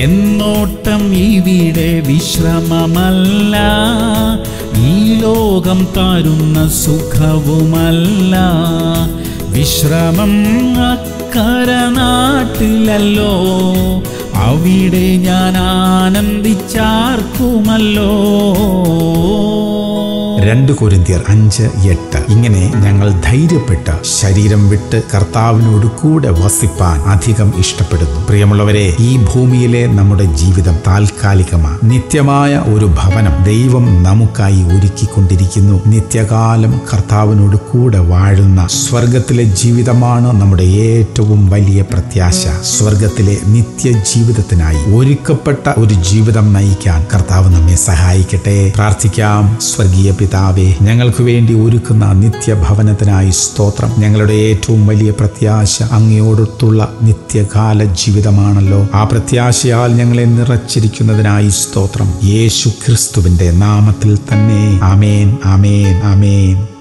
എന്നോട്ടം ഇവിടെ വിശ്രമമല്ല ഈ ലോകം തരുന്ന സുഖവുമല്ല. വിശ്രമം അക്കരനാട്ടിലല്ലോ അവിടെ ഞാൻ ആനന്ദിച്ചാർക്കുമല്ലോ. രണ്ട് കൊരിന്തിയർ അഞ്ച് എട്ട്. ഇങ്ങനെ ഞങ്ങൾ ധൈര്യപ്പെട്ട് ശരീരം വിട്ട് കർത്താവിനോട് കൂടെ വസിപ്പാൻ അധികം ഇഷ്ടപ്പെടുന്നു. പ്രിയമുള്ളവരെ ഈ ഭൂമിയിലെ നമ്മുടെ ജീവിതം താൽക്കാലികമാണ് നിത്യമായ ഒരു ഭവനം ദൈവം നമുക്കായി ഒരുക്കിക്കൊണ്ടിരിക്കുന്നു. നിത്യകാലം കർത്താവിനോട് കൂടെ വാഴുന്ന സ്വർഗത്തിലെ ജീവിതമാണ് നമ്മുടെ ഏറ്റവും വലിയ പ്രത്യാശ. സ്വർഗത്തിലെ നിത്യ ജീവിതത്തിനായി ഒരുക്കപ്പെട്ട ഒരു ജീവിതം നയിക്കാൻ കർത്താവ് നമ്മെ സഹായിക്കട്ടെ. പ്രാർത്ഥിക്കാം. സ്വർഗീയ പിതാവേ ഞങ്ങൾക്ക് വേണ്ടി ഒരുക്കുന്ന നിത്യഭവനത്തിനായി സ്തോത്രം. ഞങ്ങളുടെ ഏറ്റവും വലിയ പ്രത്യാശ അങ്ങയോടൊത്തുള്ള നിത്യകാല ജീവിതമാണല്ലോ ആ പ്രത്യാശയാൽ ഞങ്ങളെ നിറച്ചിരിക്കുന്നതിനായി സ്തോത്രം. യേശു നാമത്തിൽ തന്നെ. ആമേൻ ആമേൻ ആമേൻ.